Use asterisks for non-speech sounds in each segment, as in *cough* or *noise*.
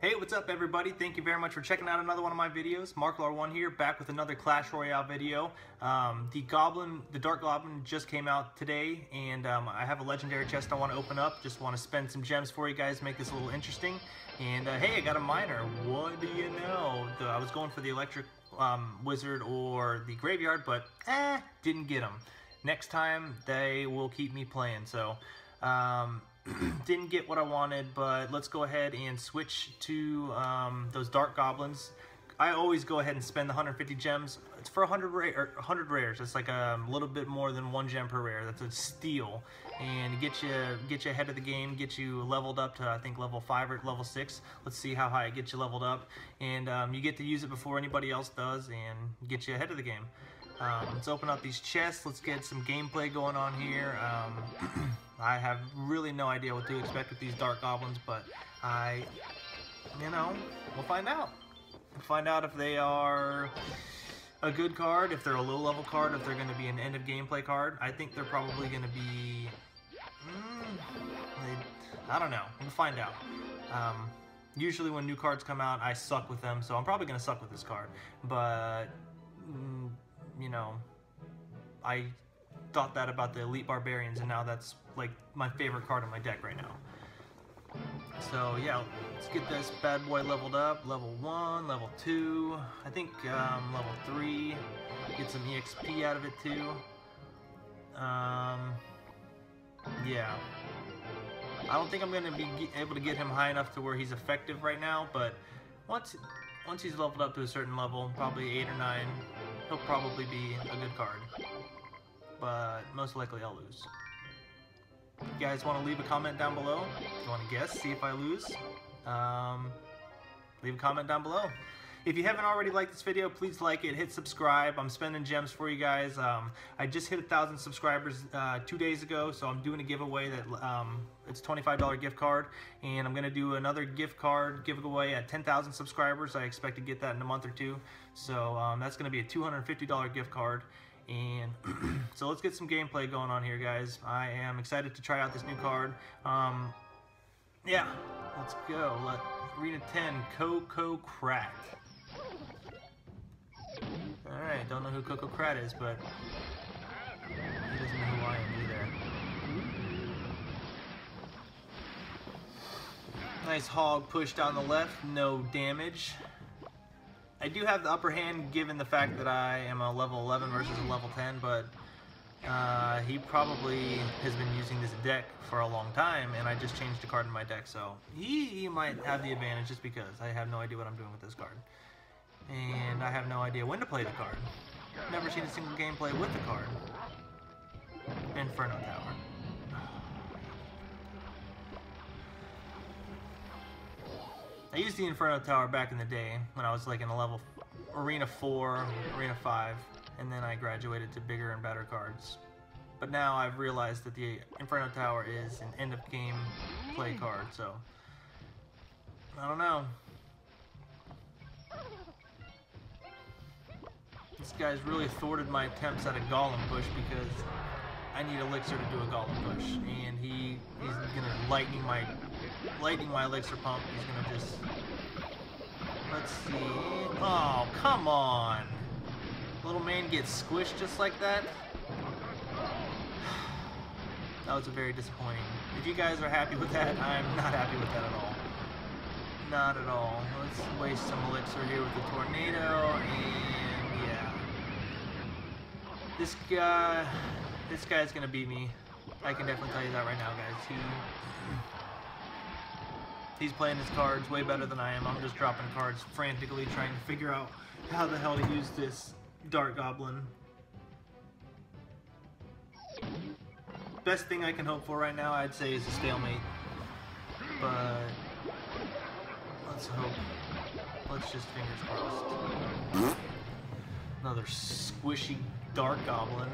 Hey, what's up everybody? Thank you very much for checking out another one of my videos. MarkLar1 here, back with another Clash Royale video. Um, the Goblin, the Dart Goblin just came out today, and um, I have a legendary chest I want to open up. Just want to spend some gems for you guys, make this a little interesting. And uh, hey, I got a miner. What do you know? The, I was going for the Electric um, Wizard or the Graveyard, but eh, didn't get them. Next time, they will keep me playing, so... Um, *clears throat* didn't get what I wanted, but let's go ahead and switch to um, those Dart Goblins. I always go ahead and spend the 150 gems. It's for 100, ra 100 rares. It's like a little bit more than one gem per rare. That's a steal, and get you get you ahead of the game. Get you leveled up to I think level five or level six. Let's see how high it gets you leveled up, and um, you get to use it before anybody else does, and get you ahead of the game. Um, let's open up these chests. Let's get some gameplay going on here. *clears throat* I have really no idea what to expect with these Dart Goblins, but I, you know, we'll find out. We'll find out if they are a good card, if they're a low-level card, if they're going to be an end-of-gameplay card. I think they're probably going to be... Mm, they, I don't know. We'll find out. Um, usually when new cards come out, I suck with them, so I'm probably going to suck with this card. But, mm, you know, I thought that about the Elite Barbarians, and now that's like my favorite card in my deck right now. So yeah, let's get this bad boy leveled up. Level 1, level 2, I think um, level 3. Get some EXP out of it too. Um, yeah. I don't think I'm going to be able to get him high enough to where he's effective right now, but once once he's leveled up to a certain level, probably 8 or 9, he'll probably be a good card but most likely I'll lose. You guys want to leave a comment down below? You want to guess, see if I lose, um, leave a comment down below. If you haven't already liked this video, please like it, hit subscribe. I'm spending gems for you guys. Um, I just hit a thousand subscribers uh, two days ago, so I'm doing a giveaway that um, it's $25 gift card, and I'm gonna do another gift card giveaway at 10,000 subscribers. I expect to get that in a month or two, so um, that's gonna be a $250 gift card. And *clears throat* so let's get some gameplay going on here, guys. I am excited to try out this new card. Um, yeah, let's go. Let Arena 10, Coco Crat. Alright, don't know who Coco Crat is, but he doesn't know who I am either. Nice hog push down the left, no damage. I do have the upper hand given the fact that I am a level 11 versus a level 10, but uh, he probably has been using this deck for a long time, and I just changed a card in my deck, so he, he might have the advantage just because I have no idea what I'm doing with this card. And I have no idea when to play the card. Never seen a single gameplay with the card. Inferno Tower. I used the Inferno Tower back in the day when I was like in a level Arena 4, Arena 5, and then I graduated to bigger and better cards. But now I've realized that the Inferno Tower is an end of game play hmm. card, so I don't know. This guy's really thwarted my attempts at a Golem push because I need Elixir to do a Golem push, and he he's gonna lightning my lightning my elixir pump. He's gonna just... Let's see... Oh, come on! Little man gets squished just like that? *sighs* That was a very disappointing. If you guys are happy with that, I'm not happy with that at all. Not at all. Let's waste some elixir here with the tornado, and yeah. This guy... This guy's gonna beat me. I can definitely tell you that right now, guys. He He's playing his cards way better than I am. I'm just dropping cards frantically trying to figure out how the hell to use this Dart Goblin. Best thing I can hope for right now, I'd say, is a stalemate. But let's hope. Let's just fingers crossed. Another squishy Dart Goblin.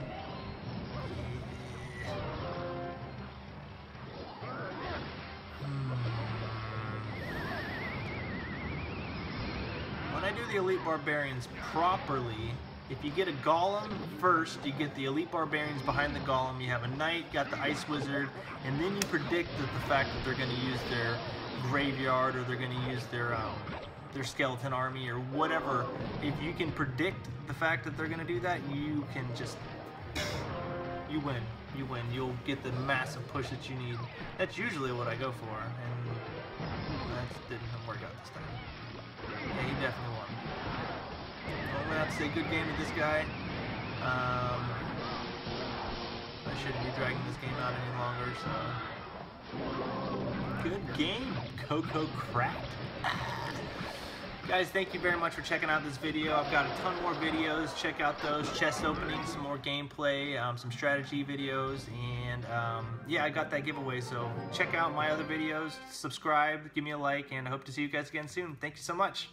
Do the Elite Barbarians properly, if you get a Golem first, you get the Elite Barbarians behind the Golem, you have a Knight, got the Ice Wizard, and then you predict that the fact that they're going to use their graveyard or they're going to use their um, their skeleton army or whatever. If you can predict the fact that they're going to do that, you can just you win. You win. You'll get the massive push that you need. That's usually what I go for, and that didn't work out this time. To say good game with this guy. Um, I shouldn't be dragging this game out any longer, so. Good game, Coco Cracked. Guys, thank you very much for checking out this video. I've got a ton more videos. Check out those chest openings, some more gameplay, um, some strategy videos, and um, yeah, I got that giveaway. So check out my other videos, subscribe, give me a like, and I hope to see you guys again soon. Thank you so much.